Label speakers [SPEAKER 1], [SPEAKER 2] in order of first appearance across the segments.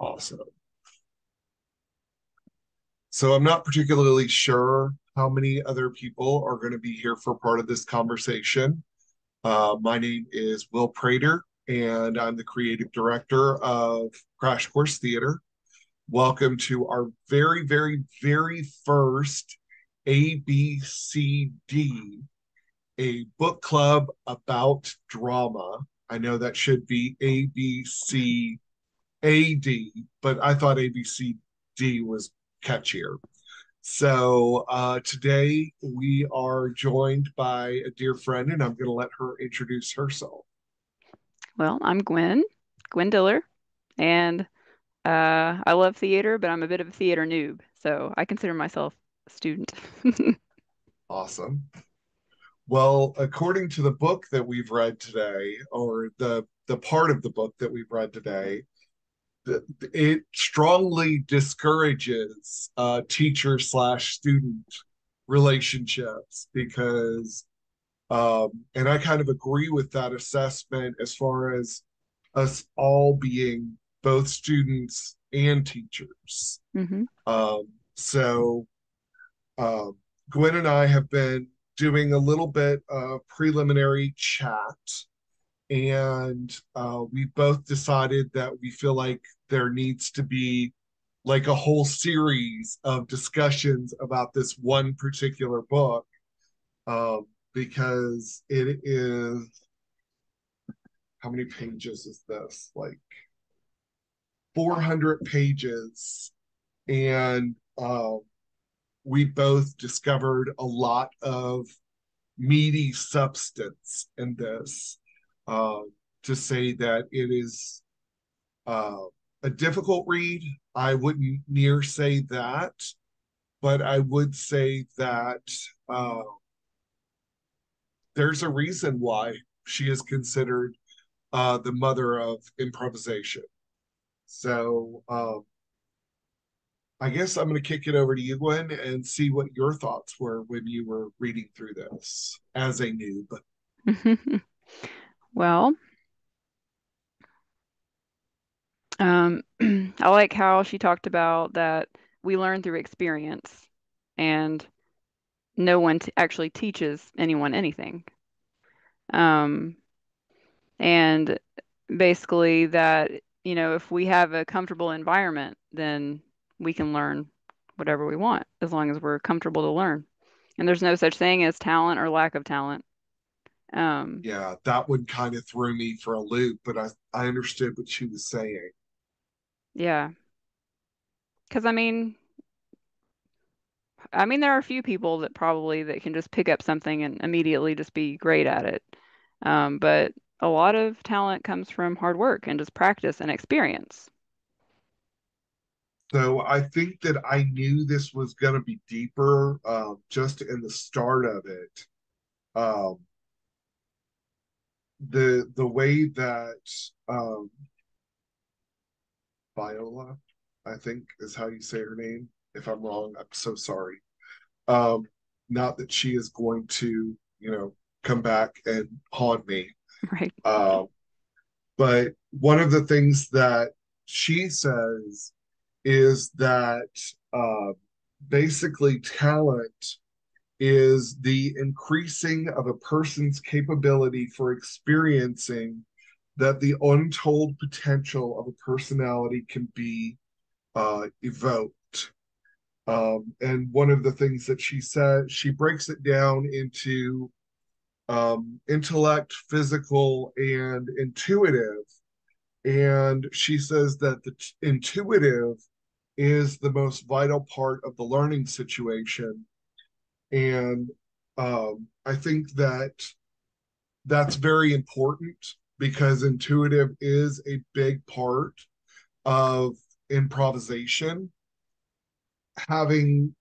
[SPEAKER 1] Awesome. So I'm not particularly sure how many other people are going to be here for part of this conversation. Uh, my name is Will Prater, and I'm the creative director of Crash Course Theater. Welcome to our very, very, very first ABCD, a book club about drama. I know that should be ABC AD, but I thought ABCD was catchier. So uh, today we are joined by a dear friend, and I'm going to let her introduce herself.
[SPEAKER 2] Well, I'm Gwen, Gwen Diller, and uh, I love theater, but I'm a bit of a theater noob, so I consider myself a student.
[SPEAKER 1] awesome. Well, according to the book that we've read today, or the the part of the book that we've read today, it strongly discourages uh, teacher slash student relationships because um, and i kind of agree with that assessment as far as us all being both students and teachers mm-hmm. um, so um, gwen and i have been doing a little bit of preliminary chat and uh, we both decided that we feel like there needs to be like a whole series of discussions about this one particular book um, because it is how many pages is this? Like 400 pages. And um, we both discovered a lot of meaty substance in this uh, to say that it is uh, a difficult read. I wouldn't near say that, but I would say that uh, there's a reason why she is considered uh, the mother of improvisation. So um, I guess I'm going to kick it over to you, Gwen, and see what your thoughts were when you were reading through this as a noob.
[SPEAKER 2] well, Um, I like how she talked about that we learn through experience and no one t- actually teaches anyone anything. Um, and basically that, you know, if we have a comfortable environment, then we can learn whatever we want as long as we're comfortable to learn. And there's no such thing as talent or lack of talent.
[SPEAKER 1] Um, yeah, that one kind of threw me for a loop, but I, I understood what she was saying.
[SPEAKER 2] Yeah. Because I mean, I mean, there are a few people that probably that can just pick up something and immediately just be great at it. Um, but a lot of talent comes from hard work and just practice and experience.
[SPEAKER 1] So I think that I knew this was going to be deeper um, just in the start of it. Um, the the way that um, Viola, I think is how you say her name. If I'm wrong, I'm so sorry. Um, not that she is going to, you know, come back and haunt me.
[SPEAKER 2] Right.
[SPEAKER 1] Um, but one of the things that she says is that uh, basically talent is the increasing of a person's capability for experiencing that the untold potential of a personality can be uh, evoked. Um, and one of the things that she said, she breaks it down into um, intellect, physical, and intuitive. And she says that the t- intuitive is the most vital part of the learning situation. And um, I think that that's very important because intuitive is a big part of improvisation. Having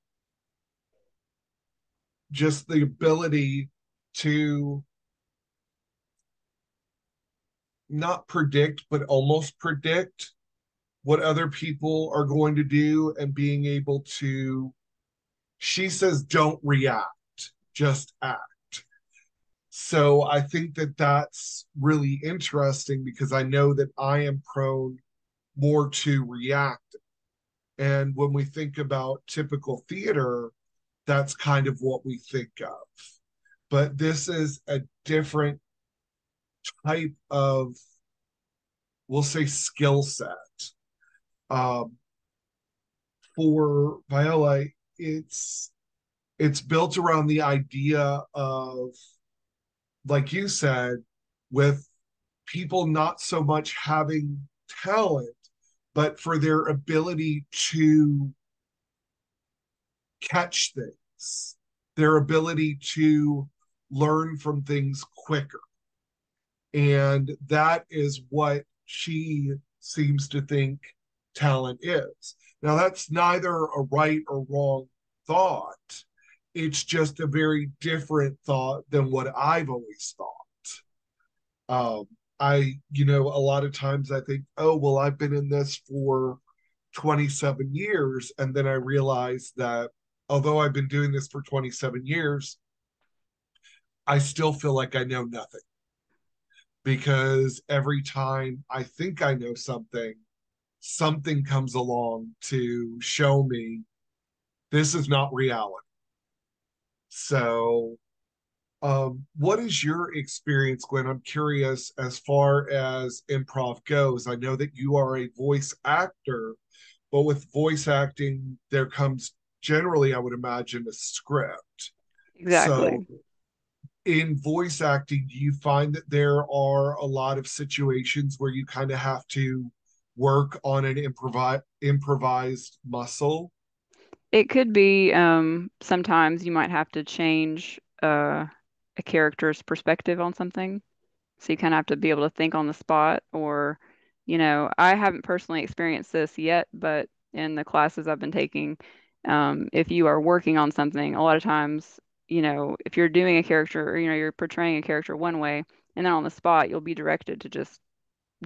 [SPEAKER 1] just the ability to not predict, but almost predict what other people are going to do and being able to, she says, don't react, just act. So I think that that's really interesting because I know that I am prone more to react. And when we think about typical theater, that's kind of what we think of. But this is a different type of, we'll say, skill set. Um, for Viola, it's it's built around the idea of, like you said, with people not so much having talent, but for their ability to catch things, their ability to learn from things quicker. And that is what she seems to think talent is. Now, that's neither a right or wrong thought. It's just a very different thought than what I've always thought. Um, I, you know, a lot of times I think, oh, well, I've been in this for 27 years. And then I realize that although I've been doing this for 27 years, I still feel like I know nothing because every time I think I know something, something comes along to show me this is not reality. So, um, what is your experience, Gwen? I'm curious as far as improv goes. I know that you are a voice actor, but with voice acting, there comes generally, I would imagine, a script.
[SPEAKER 2] Exactly. So,
[SPEAKER 1] in voice acting, do you find that there are a lot of situations where you kind of have to work on an improvi- improvised muscle?
[SPEAKER 2] It could be um, sometimes you might have to change uh, a character's perspective on something. So you kind of have to be able to think on the spot, or, you know, I haven't personally experienced this yet, but in the classes I've been taking, um, if you are working on something, a lot of times you know, if you're doing a character or, you know, you're portraying a character one way and then on the spot you'll be directed to just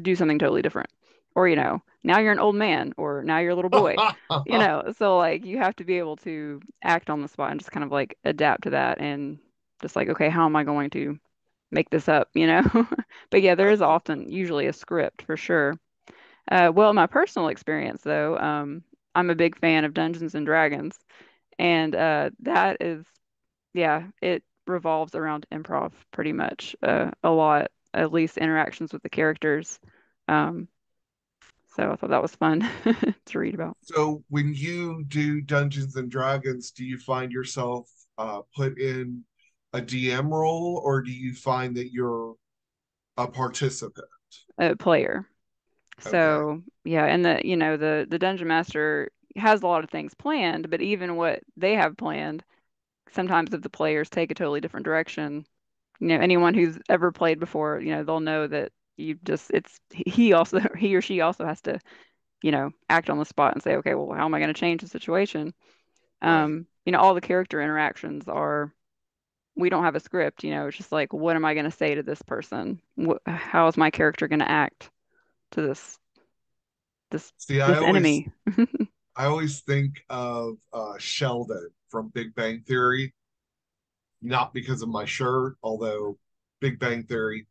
[SPEAKER 2] do something totally different. Or, you know, now you're an old man or now you're a little boy. you know, so like you have to be able to act on the spot and just kind of like adapt to that and just like, okay, how am I going to make this up, you know? but yeah, there is often usually a script for sure. Uh, well, my personal experience though, um, I'm a big fan of Dungeons and Dragons, and uh, that is yeah, it revolves around improv pretty much uh, a lot, at least interactions with the characters. Um, so I thought that was fun to read about.
[SPEAKER 1] So when you do Dungeons and Dragons, do you find yourself uh, put in a DM role, or do you find that you're a participant?
[SPEAKER 2] A player. Okay. So yeah, and the you know the the dungeon master has a lot of things planned, but even what they have planned sometimes if the players take a totally different direction, you know, anyone who's ever played before, you know, they'll know that you just it's he also he or she also has to, you know, act on the spot and say, okay, well, how am I going to change the situation? Um, you know, all the character interactions are we don't have a script, you know, it's just like what am I going to say to this person? What, how is my character going to act to this this,
[SPEAKER 1] See, this I enemy? Always, I always think of uh, Sheldon from Big Bang Theory, not because of my shirt, although Big Bang Theory.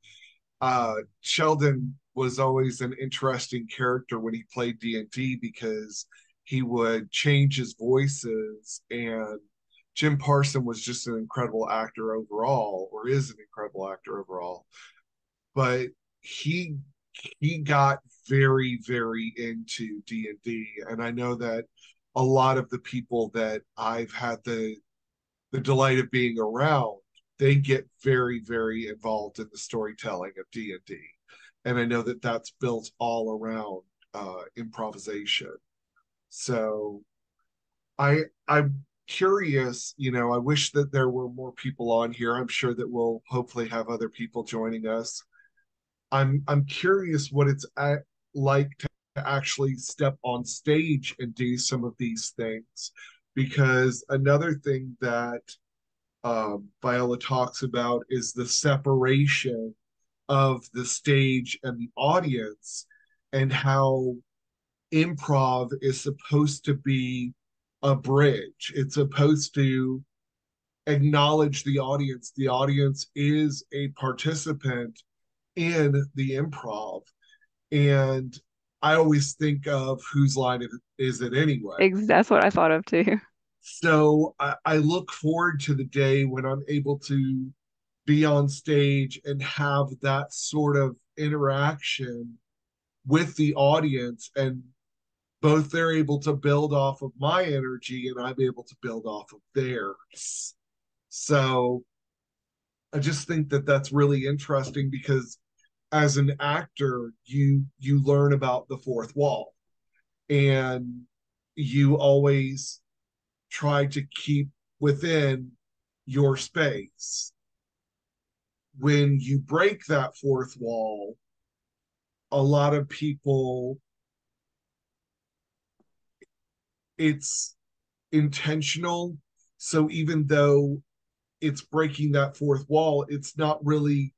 [SPEAKER 1] Uh, Sheldon was always an interesting character when he played D and D because he would change his voices, and Jim Parson was just an incredible actor overall, or is an incredible actor overall. But he he got very very into D&D and I know that a lot of the people that I've had the the delight of being around, they get very, very involved in the storytelling of D and D, and I know that that's built all around uh, improvisation. So, I I'm curious. You know, I wish that there were more people on here. I'm sure that we'll hopefully have other people joining us. I'm I'm curious what it's at, like to actually step on stage and do some of these things. Because another thing that um, Viola talks about is the separation of the stage and the audience, and how improv is supposed to be a bridge. It's supposed to acknowledge the audience. The audience is a participant in the improv. And I always think of whose line is it anyway.
[SPEAKER 2] That's what I thought of too.
[SPEAKER 1] So I, I look forward to the day when I'm able to be on stage and have that sort of interaction with the audience and both they're able to build off of my energy and I'm able to build off of theirs. So I just think that that's really interesting because as an actor you you learn about the fourth wall and you always try to keep within your space when you break that fourth wall a lot of people it's intentional so even though it's breaking that fourth wall it's not really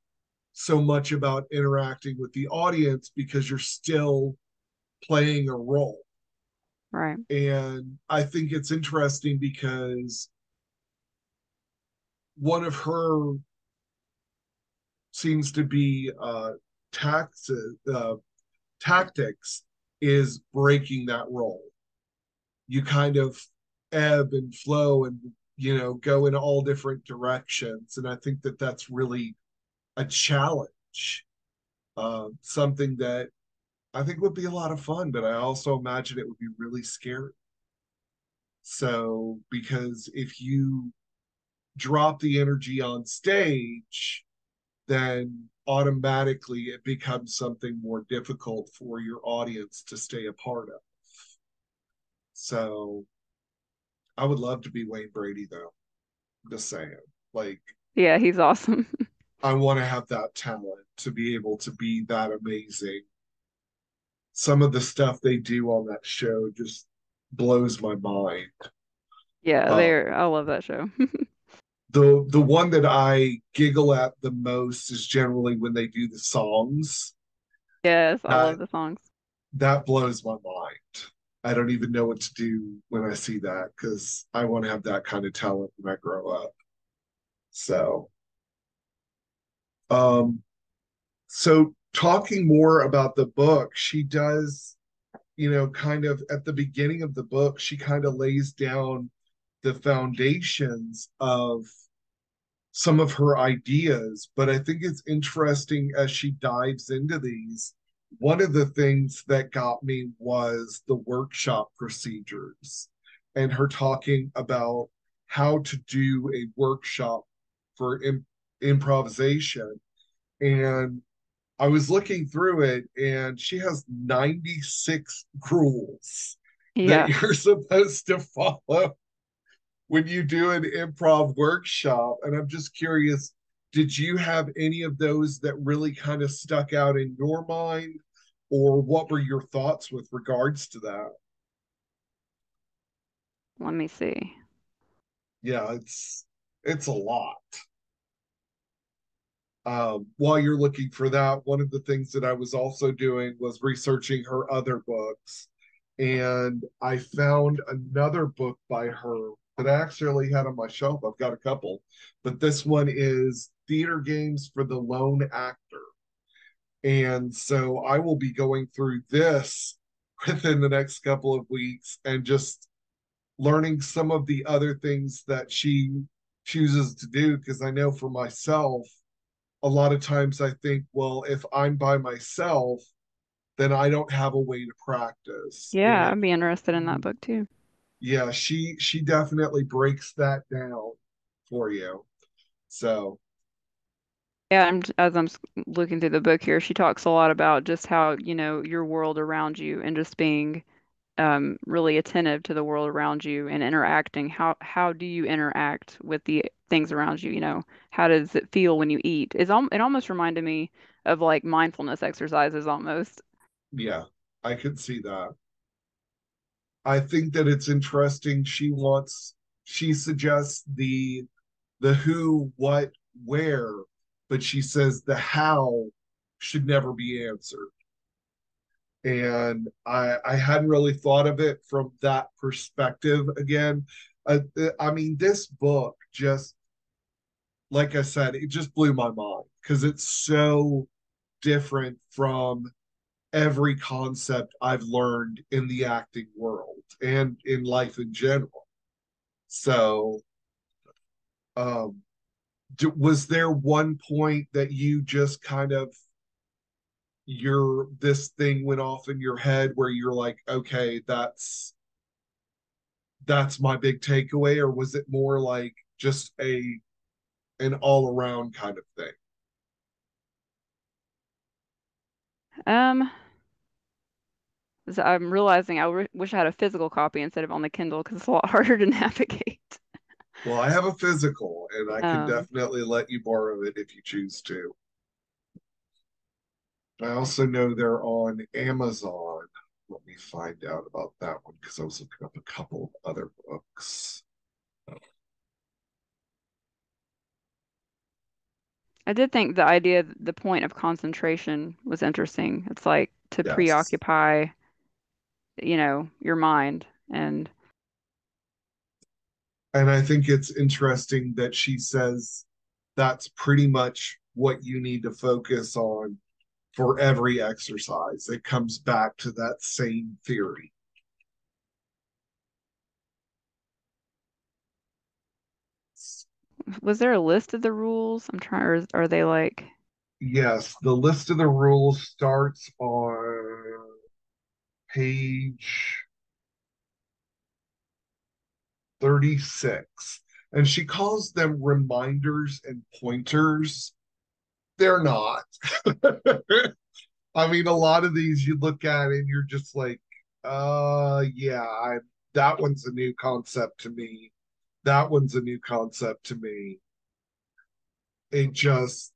[SPEAKER 1] so much about interacting with the audience because you're still playing a role.
[SPEAKER 2] Right.
[SPEAKER 1] And I think it's interesting because one of her seems to be uh, tax, uh, tactics is breaking that role. You kind of ebb and flow and you know go in all different directions and i think that that's really a challenge, uh, something that I think would be a lot of fun, but I also imagine it would be really scary. So, because if you drop the energy on stage, then automatically it becomes something more difficult for your audience to stay a part of. So, I would love to be Wayne Brady, though. I'm just saying. Like,
[SPEAKER 2] yeah, he's awesome.
[SPEAKER 1] I want to have that talent to be able to be that amazing. Some of the stuff they do on that show just blows my mind.
[SPEAKER 2] Yeah, um, they're I love that show.
[SPEAKER 1] the the one that I giggle at the most is generally when they do the songs.
[SPEAKER 2] Yes, I that, love the songs.
[SPEAKER 1] That blows my mind. I don't even know what to do when I see that because I want to have that kind of talent when I grow up. So um, so talking more about the book, she does, you know, kind of at the beginning of the book, she kind of lays down the foundations of some of her ideas. But I think it's interesting as she dives into these. One of the things that got me was the workshop procedures and her talking about how to do a workshop for improvisation. And I was looking through it, and she has 96 rules yeah. that you're supposed to follow when you do an improv workshop. And I'm just curious did you have any of those that really kind of stuck out in your mind? Or what were your thoughts with regards to that?
[SPEAKER 2] Let me see.
[SPEAKER 1] Yeah, it's it's a lot um, while you're looking for that, one of the things that I was also doing was researching her other books. And I found another book by her that I actually had on my shelf. I've got a couple, but this one is Theater Games for the Lone Actor. And so I will be going through this within the next couple of weeks and just learning some of the other things that she chooses to do. Because I know for myself, a lot of times I think, well, if I'm by myself, then I don't have a way to practice.
[SPEAKER 2] Yeah, and, I'd be interested in that book too.
[SPEAKER 1] Yeah, she she definitely breaks that down for you. So
[SPEAKER 2] yeah, I'm as I'm looking through the book here, she talks a lot about just how, you know, your world around you and just being um, really attentive to the world around you and interacting. How how do you interact with the things around you? You know, how does it feel when you eat? Al- it almost reminded me of like mindfulness exercises almost.
[SPEAKER 1] Yeah, I could see that. I think that it's interesting. She wants she suggests the the who, what, where, but she says the how should never be answered and I I hadn't really thought of it from that perspective again. Uh, I mean, this book just, like I said, it just blew my mind because it's so different from every concept I've learned in the acting world and in life in general. So, um, was there one point that you just kind of your this thing went off in your head where you're like, okay, that's that's my big takeaway, or was it more like just a an all around kind of thing?
[SPEAKER 2] Um, so I'm realizing I re wish I had a physical copy instead of on the Kindle because it's a lot harder to navigate.
[SPEAKER 1] Well, I have a physical, and I can um, definitely let you borrow it if you choose to. I also know they're on Amazon. Let me find out about that one because I was looking up a couple of other books.
[SPEAKER 2] I did think the idea, the point of concentration was interesting. It's like to yes. preoccupy, you know, your mind and.
[SPEAKER 1] And I think it's interesting that she says that's pretty much what you need to focus on for every exercise. It comes back to that same theory.
[SPEAKER 2] Was there a list of the rules? I'm trying, or are they like?
[SPEAKER 1] Yes, the list of the rules starts on page 36. And she calls them reminders and pointers they're not. I mean, a lot of these you look at and you're just like, uh, yeah, I, that one's a new concept to me. That one's a new concept to me. It just,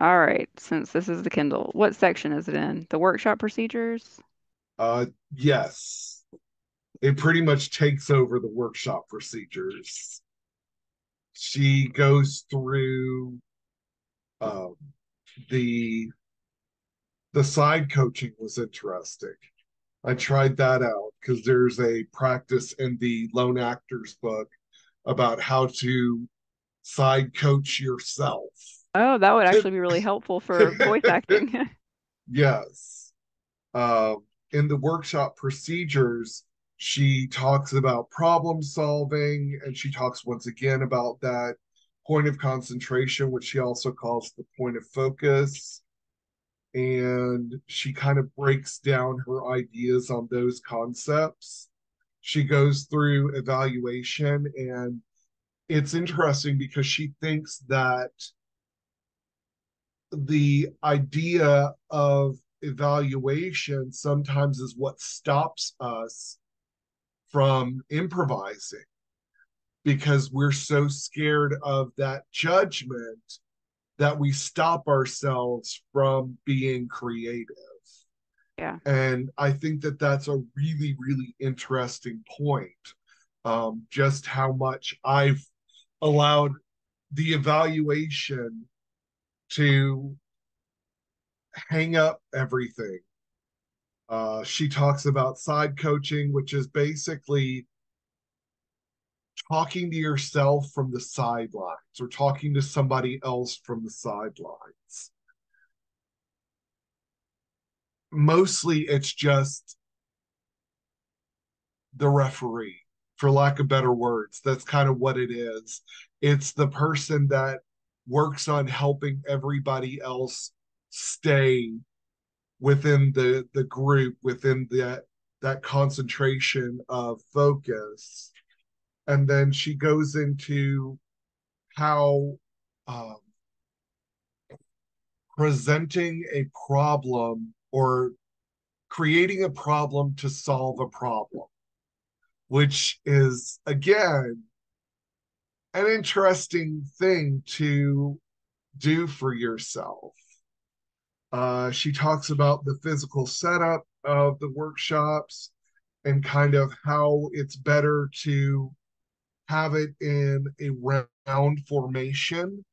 [SPEAKER 2] All right, since this is the Kindle, what section is it in? The workshop procedures?
[SPEAKER 1] Uh, yes it pretty much takes over the workshop procedures. She goes through um, the the side coaching was interesting. I tried that out because there's a practice in the Lone Actors book about how to side coach yourself.
[SPEAKER 2] Oh, that would actually be really helpful for voice acting.
[SPEAKER 1] yes. Um, in the workshop procedures, she talks about problem solving, and she talks once again about that point of concentration, which she also calls the point of focus. And she kind of breaks down her ideas on those concepts. She goes through evaluation, and it's interesting because she thinks that the idea of evaluation sometimes is what stops us from improvising because we're so scared of that judgment that we stop ourselves from being creative.
[SPEAKER 2] Yeah.
[SPEAKER 1] And I think that that's a really, really interesting point. Um, just how much I've allowed the evaluation to hang up everything uh, she talks about side coaching, which is basically talking to yourself from the sidelines or talking to somebody else from the sidelines. Mostly it's just the referee, for lack of better words. That's kind of what it is. It's the person that works on helping everybody else stay within the the group within that that concentration of focus and then she goes into how um, presenting a problem or creating a problem to solve a problem which is again an interesting thing to do for yourself. Uh, she talks about the physical setup of the workshops and kind of how it's better to have it in a round formation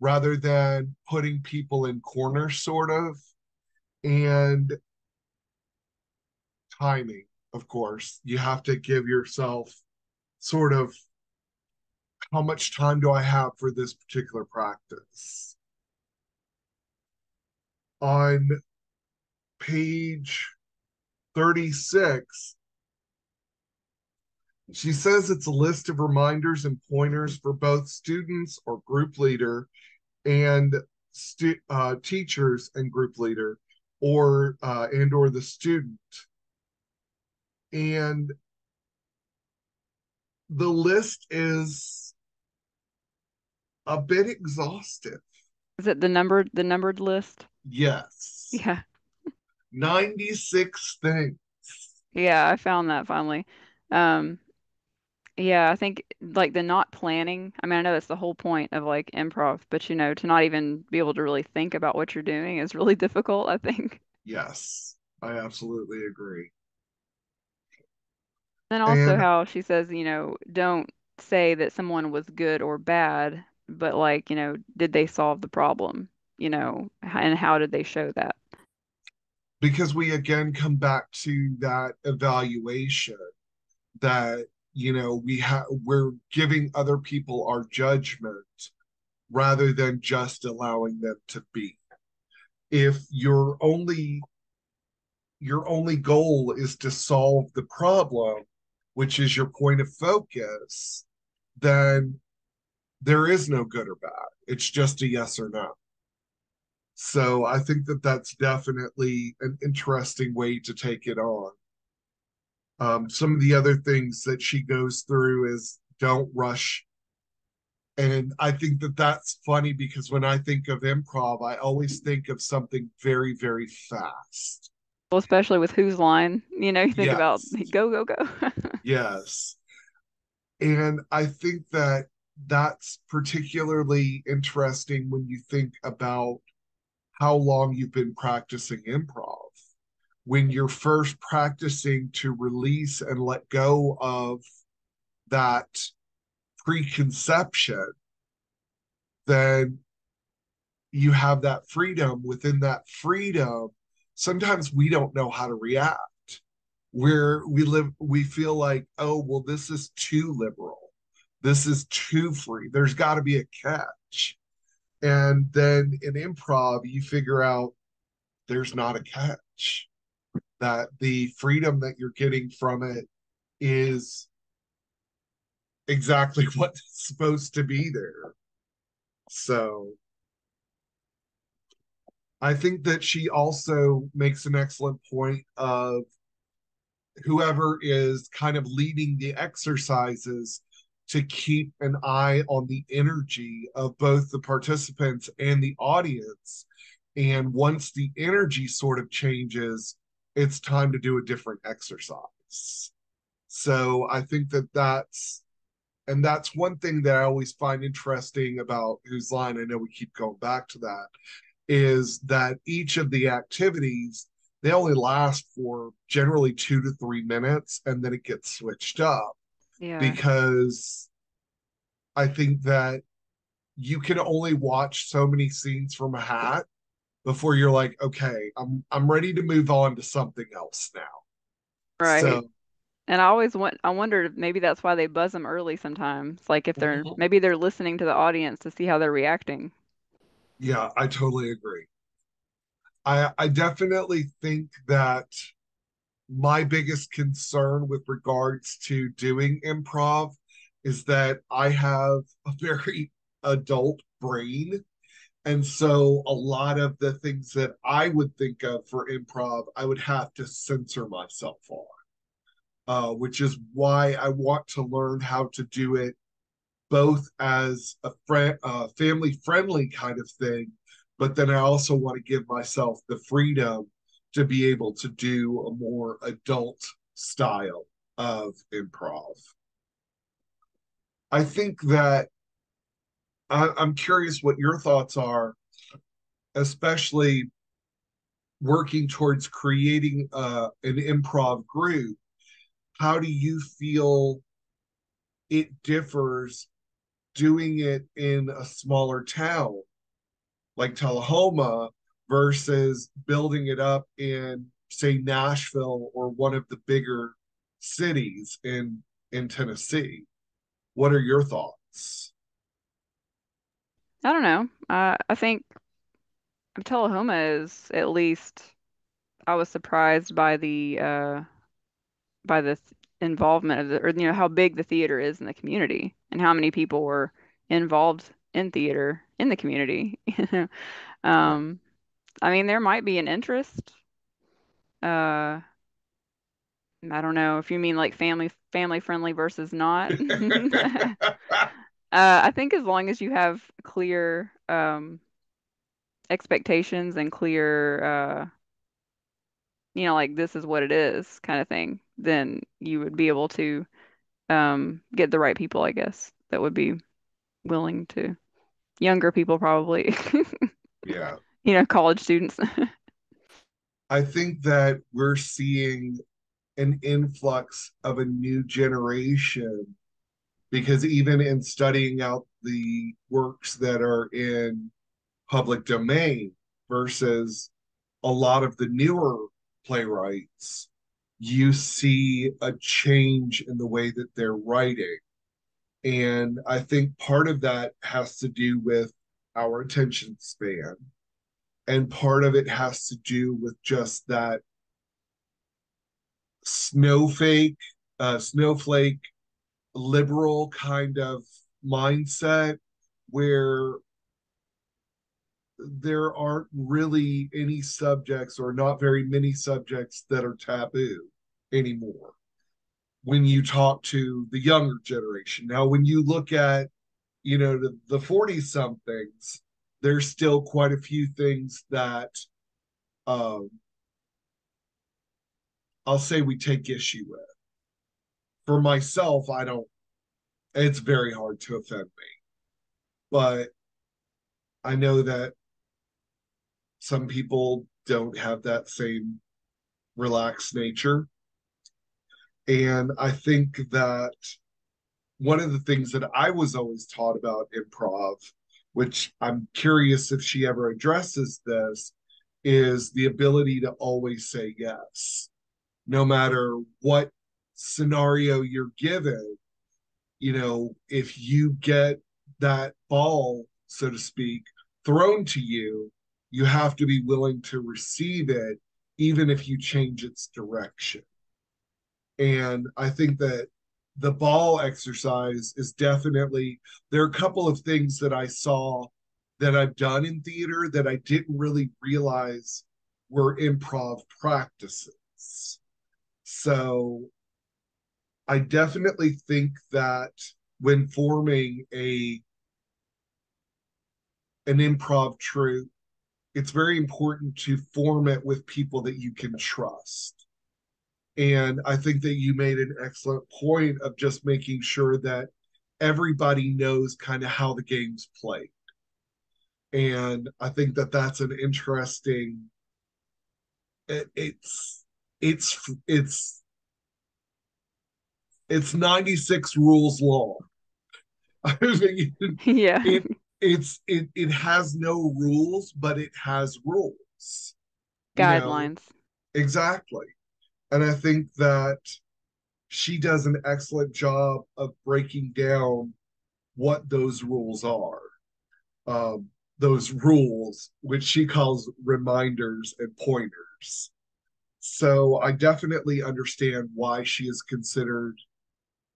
[SPEAKER 1] rather than putting people in corners, sort of. And timing, of course. You have to give yourself sort of how much time do I have for this particular practice? on page 36, she says it's a list of reminders and pointers for both students or group leader and stu- uh, teachers and group leader or uh, and or the student and the list is a bit exhaustive
[SPEAKER 2] Is it the numbered the numbered list?
[SPEAKER 1] yes
[SPEAKER 2] Yeah.
[SPEAKER 1] 96 things
[SPEAKER 2] Yeah, I found that finally. Um, yeah, I think like the not planning. I mean, I know that's the whole point of like improv, but you know, to not even be able to really think about what you're doing is really difficult, I think.
[SPEAKER 1] yes i absolutely agree
[SPEAKER 2] And also
[SPEAKER 1] and
[SPEAKER 2] how she says, you know, don't say that someone was good or bad, but like, you know, did they solve the problem? You know, and how did they show that?
[SPEAKER 1] because we again come back to that evaluation that you know we have we're giving other people our judgment rather than just allowing them to be. If your only your only goal is to solve the problem which is your point of focus then there is no good or bad. It's just a yes or no. So i think that that's definitely an interesting way to take it on um, some of the other things that she goes through is don't rush. And i think that that's funny because when i think of improv i always think of something very very fast.
[SPEAKER 2] Well, especially with whose line, you know, you think about go, go, go.
[SPEAKER 1] yes. And i think that that's particularly interesting when you think about how long you've been practicing improv when you're first practicing to release and let go of that preconception then you have that freedom. Within that freedom sometimes we don't know how to react. Where we live we feel like oh well this is too liberal. This is too free. There's got to be a catch. And then in improv you figure out there's not a catch that the freedom that you're getting from it is exactly what's supposed to be there so I think that she also makes an excellent point of whoever is kind of leading the exercises to keep an eye on the energy of both the participants and the audience. And once the energy sort of changes, it's time to do a different exercise. So I think that that's, and that's one thing that I always find interesting about Whose Line. I know we keep going back to that is that each of the activities they only last for generally two to three minutes and then it gets switched up
[SPEAKER 2] Yeah.
[SPEAKER 1] because i think that you can only watch so many scenes from a hat before you're like okay i'm i'm ready to move on to something else now
[SPEAKER 2] Right.
[SPEAKER 1] so
[SPEAKER 2] And I always want, I wondered if maybe that's why they buzz them early sometimes. Like if they're,
[SPEAKER 1] mhm.
[SPEAKER 2] maybe they're listening to the audience to see how they're reacting.
[SPEAKER 1] yeah i totally agree i i definitely think that my biggest concern with regards to doing improv is that I have a very adult brain. And so a lot of the things that I would think of for improv, I would have to censor myself on, uh, which is why I want to learn how to do it both as a friend, uh, family friendly kind of thing, but then I also want to give myself the freedom to be able to do a more adult style of improv. I think that I, I'm curious what your thoughts are, especially working towards creating uh, an improv group. How do you feel it differs doing it in a smaller town like Tullahoma versus building it up in, say, Nashville or one of the bigger cities in in Tennessee? What are your thoughts?
[SPEAKER 2] I don't know. I I think Tullahoma is at least I was surprised by the uh by the th- involvement of the or you know how big the theater is in the community and how many people were involved in theater in the community. Um, I mean there might be an interest. Uh, I don't know if you mean like family family friendly versus not. Uh, I think as long as you have clear um expectations and clear uh you know like this is what it is kind of thing, then you would be able to um, get the right people, I guess, that would be willing to. Younger people, probably,
[SPEAKER 1] yeah.
[SPEAKER 2] you know, college students.
[SPEAKER 1] I think that we're seeing an influx of a new generation because even in studying out the works that are in public domain versus a lot of the newer playwrights, you see a change in the way that they're writing. And I think part of that has to do with our attention span. And part of it has to do with just that snowflake, uh, snowflake liberal kind of mindset where there aren't really any subjects or not very many subjects that are taboo anymore when you talk to the younger generation. Now, when you look at, you know, the, the 40 somethings, there's still quite a few things that um, I'll say we take issue with. For myself, I don't, it's very hard to offend me. But I know that some people don't have that same relaxed nature. And I think that one of the things that I was always taught about improv, which I'm curious if she ever addresses this, is the ability to always say yes, no matter what scenario you're given. You know, if you get that ball, so to speak, thrown to you, you have to be willing to receive it, even if you change its direction. And I think that the ball exercise is definitely, there are a couple of things that I saw that I've done in theater that I didn't really realize were improv practices. So I definitely think that when forming a an improv troupe it's very important to form it with people that you can trust. And I think that you made an excellent point of just making sure that everybody knows kind of how the game's played. And I think that that's an interesting. It, it's it's it's it's 96 rules long. I mean,
[SPEAKER 2] yeah.
[SPEAKER 1] It, it's it it has no rules, but it has rules.
[SPEAKER 2] Guidelines.
[SPEAKER 1] know? Exactly. And I think that she does an excellent job of breaking down what those rules are. Um, those rules, which she calls reminders and pointers. So I definitely understand why she is considered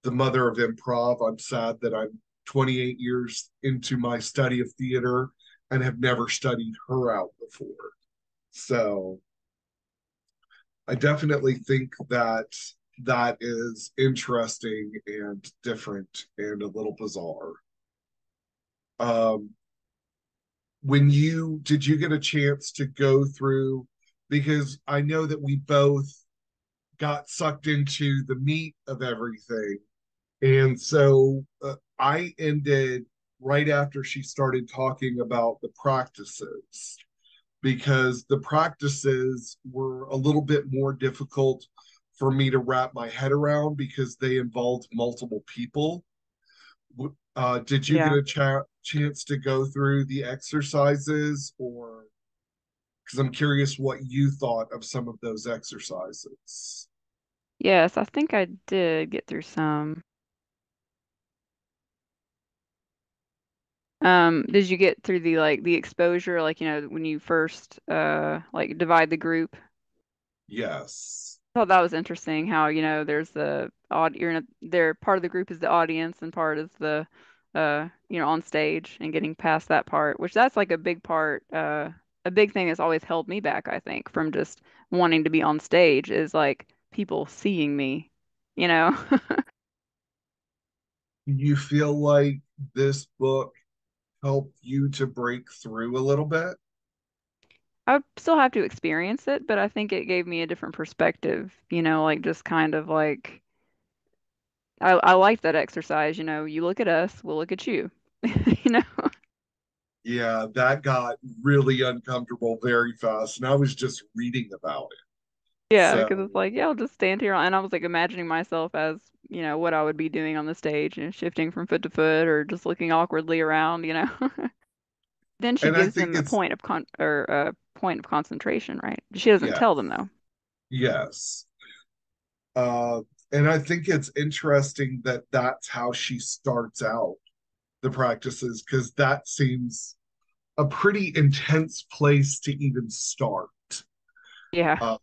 [SPEAKER 1] the mother of improv. I'm sad that I'm 28 years into my study of theater and have never studied her out before. So I definitely think that that is interesting and different and a little bizarre. Um, when you did you get a chance to go through because I know that we both got sucked into the meat of everything and so uh, I ended right after she started talking about the practices because the practices were a little bit more difficult for me to wrap my head around because they involved multiple people. Uh, did you yeah. get a cha- chance to go through the exercises or because I'm curious what you thought of some of those exercises?
[SPEAKER 2] Yes, I think I did get through some. Um, did you get through the like the exposure, like, you know, when you first uh like divide the group?
[SPEAKER 1] Yes.
[SPEAKER 2] I thought that was interesting how, you know, there's the odd you're in a there part of the group is the audience and part is the uh, you know, on stage and getting past that part, which that's like a big part, uh a big thing that's always held me back, I think, from just wanting to be on stage is like people seeing me, you know?
[SPEAKER 1] You feel like this book helped you to break through a little bit?
[SPEAKER 2] I still have to experience it, but I think it gave me a different perspective, you know, like just kind of like I I like that exercise, you know, you look at us, we'll look at you. You know?
[SPEAKER 1] Yeah, that got really uncomfortable very fast. And I was just reading about it.
[SPEAKER 2] Yeah, because
[SPEAKER 1] So,
[SPEAKER 2] it's like, yeah, I'll just stand here and I was like imagining myself as, you know, what I would be doing on the stage and shifting from foot to foot or just looking awkwardly around, you know. Then she gives them a point of con or a point of concentration, right? She doesn't
[SPEAKER 1] yeah,
[SPEAKER 2] tell them though.
[SPEAKER 1] yes. Uh, and I think it's interesting that that's how she starts out the practices because that seems a pretty intense place to even start.
[SPEAKER 2] Yeah.
[SPEAKER 1] Uh,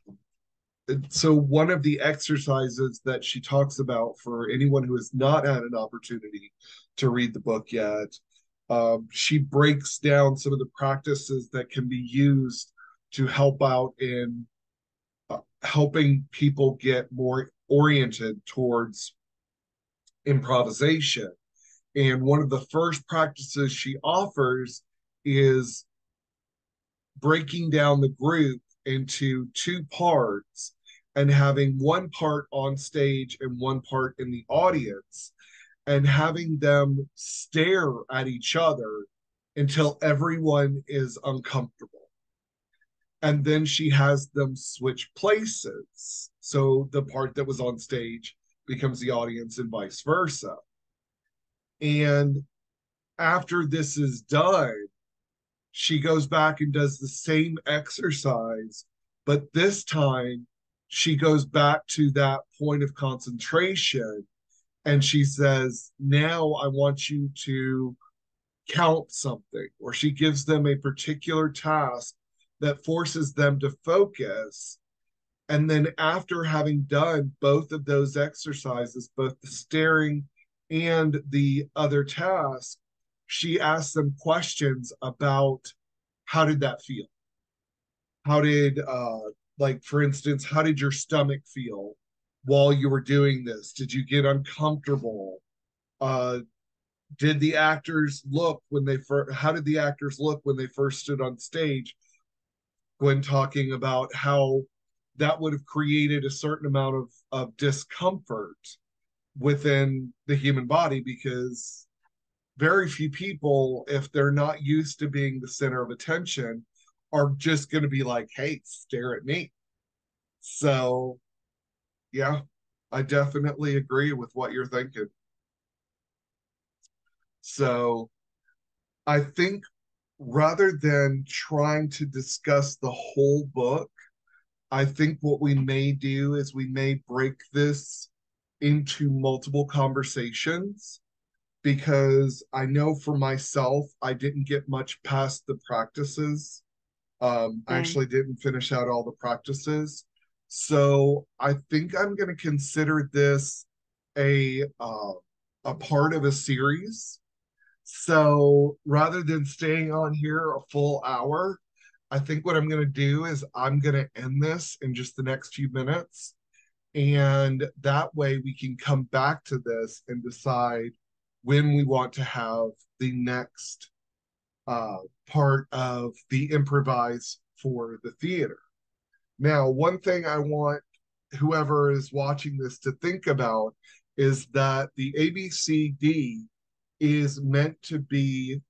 [SPEAKER 1] so one of the exercises that she talks about for anyone who has not had an opportunity to read the book yet, um, she breaks down some of the practices that can be used to help out in uh, helping people get more oriented towards improvisation. And one of the first practices she offers is breaking down the group into two parts and having one part on stage and one part in the audience and having them stare at each other until everyone is uncomfortable. And then she has them switch places. So the part that was on stage becomes the audience and vice versa. And after this is done, she goes back and does the same exercise, but this time she goes back to that point of concentration and she says, Now I want you to count something, or she gives them a particular task that forces them to focus. And then, after having done both of those exercises, both the staring and the other task, she asks them questions about how did that feel? How did, uh, like, for instance, how did your stomach feel while you were doing this? Did you get uncomfortable? Uh, did the actors look when they first, how did the actors look when they first stood on stage when talking about how that would have created a certain amount of, of discomfort within the human body because very few people, if they're not used to being the center of attention, are just going to be like, hey, stare at me. So, yeah, I definitely agree with what you're thinking. So, I think rather than trying to discuss the whole book, I think what we may do is we may break this into multiple conversations because I know for myself, I didn't get much past the practices. Um, I actually didn't finish out all the practices. So I think I'm going to consider this a uh, a part of a series. So rather than staying on here a full hour, I think what I'm going to do is I'm going to end this in just the next few minutes. And that way we can come back to this and decide when we want to have the next uh, part of the improvise for the theater. Now, one thing I want whoever is watching this to think about is that the ABCD is meant to be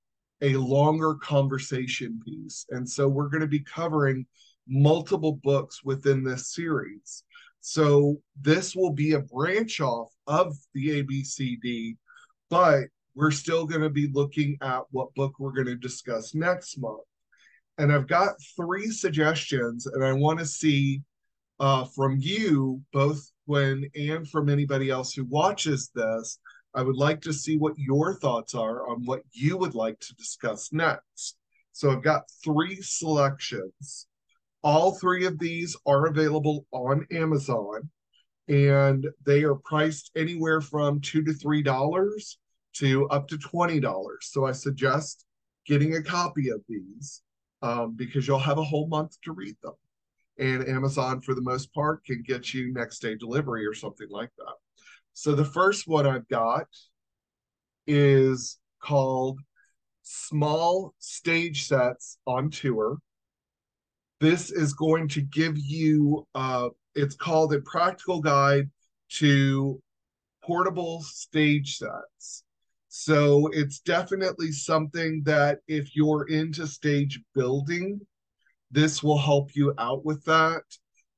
[SPEAKER 1] a longer conversation piece. And so we're going to be covering multiple books within this series. So this will be a branch off of the ABCD, but we're still going to be looking at what book we're going to discuss next month. And I've got three suggestions, and I want to see uh, from you, both Gwen and from anybody else who watches this, I would like to see what your thoughts are on what you would like to discuss next. So I've got three selections. All three of these are available on Amazon and they are priced anywhere from two to three dollars to up to twenty dollars. So I suggest getting a copy of these um, because you'll have a whole month to read them. And Amazon, for the most part, can get you next day delivery or something like that. So the first one I've got is called Small Stage Sets on Tour. This is going to give you, uh, it's called a practical guide to portable stage sets. So it's definitely something that if you're into stage building, this will help you out with that.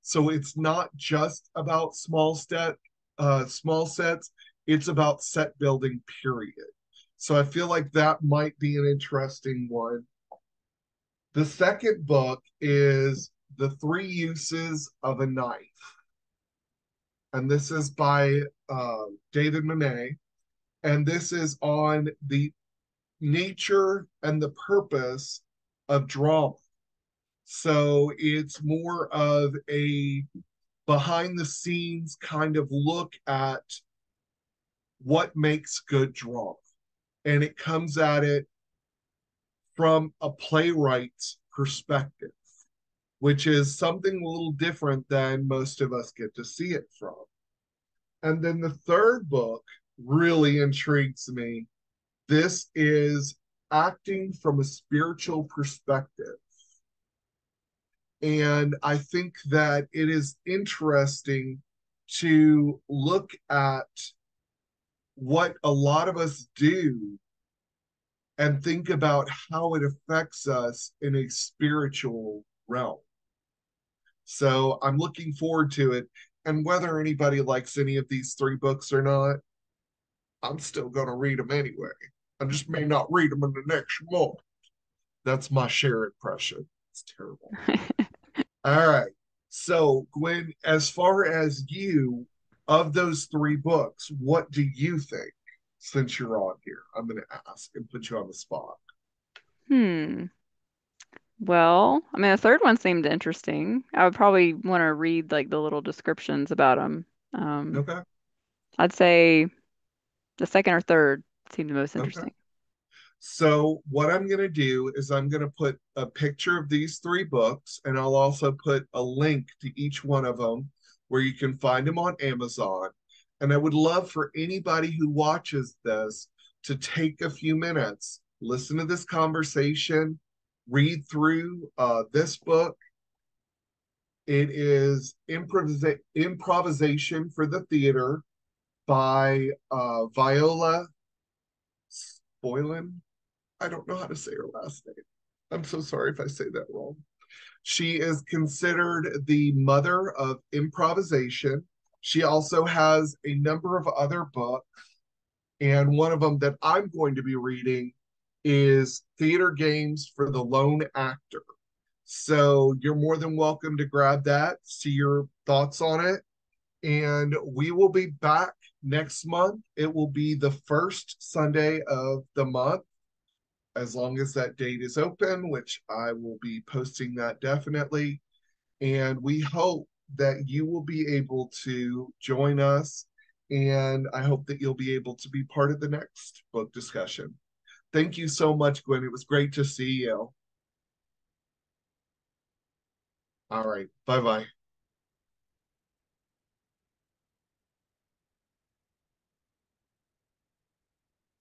[SPEAKER 1] So it's not just about small set, uh, small sets. It's about set building, period. So I feel like that might be an interesting one. The second book is The Three Uses of a Knife. And this is by uh, David Mamet. And this is on the nature and the purpose of drama. So it's more of a behind the scenes kind of look at what makes good drama. And it comes at it from a playwright's perspective, which is something a little different than most of us get to see it from. And then the third book really intrigues me. This is acting from a spiritual perspective. And I think that it is interesting to look at what a lot of us do and think about how it affects us in a spiritual realm. So I'm looking forward to it. And whether anybody likes any of these three books or not, I'm still going to read them anyway. I just may not read them in the next month. That's my share impression. It's terrible. All right. So, Gwen, as far as you, of those three books, what do you think since you're on here? I'm going to ask and put you on the spot.
[SPEAKER 2] Hmm. Well, I mean, the third one seemed interesting. I would probably want to read like the little descriptions about them. Um,
[SPEAKER 1] Okay.
[SPEAKER 2] I'd say the second or third seemed the most
[SPEAKER 1] Okay.
[SPEAKER 2] interesting.
[SPEAKER 1] So, what I'm going to do is I'm going to put a picture of these three books, and I'll also put a link to each one of them where you can find them on Amazon. And I would love for anybody who watches this to take a few minutes, listen to this conversation, read through uh, this book. It is improvisa- improvisation for the theater by uh, Viola Spolin. I don't know how to say her last name. I'm so sorry if I say that wrong. She is considered the mother of improvisation. She also has a number of other books, and one of them that I'm going to be reading is Theater Games for the Lone Actor. So you're more than welcome to grab that, see your thoughts on it, and we will be back next month. It will be the first Sunday of the month, as long as that date is open, which I will be posting that definitely. And we hope that you will be able to join us. And I hope that you'll be able to be part of the next book discussion. Thank you so much, Gwen. It was great to see you. All right. Bye bye.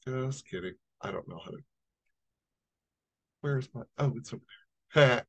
[SPEAKER 1] Just kidding. I don't know how to. Where's my. Oh, it's over there.